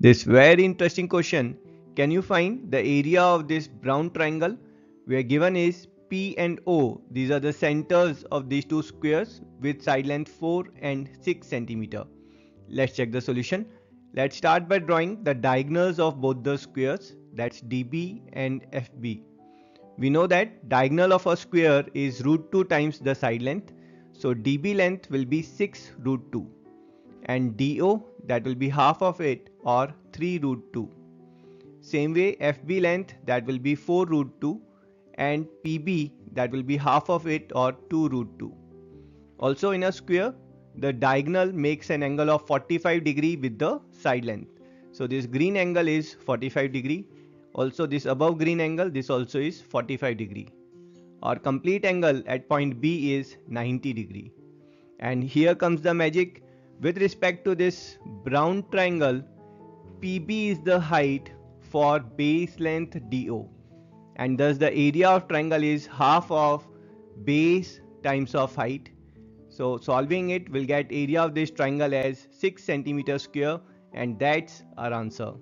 This very interesting question. Can you find the area of this brown triangle? We are given is P and O. These are the centers of these two squares with side length 4 and 6 centimeter. Let's check the solution. Let's start by drawing the diagonals of both the squares that's DB and FB. We know that diagonal of a square is root 2 times the side length. So DB length will be 6 root 2 and DO that will be half of it or 3 root 2. Same way FB length that will be 4 root 2 and PB that will be half of it or 2 root 2. Also in a square the diagonal makes an angle of 45 degree with the side length. So this green angle is 45 degree. Also this above green angle this also is 45 degree. Our complete angle at point B is 90 degree. And here comes the magic with respect to this brown triangle, PB is the height for base length DO and thus the area of triangle is half of base times of height. So solving it will get area of this triangle as 6 centimeter square and that's our answer.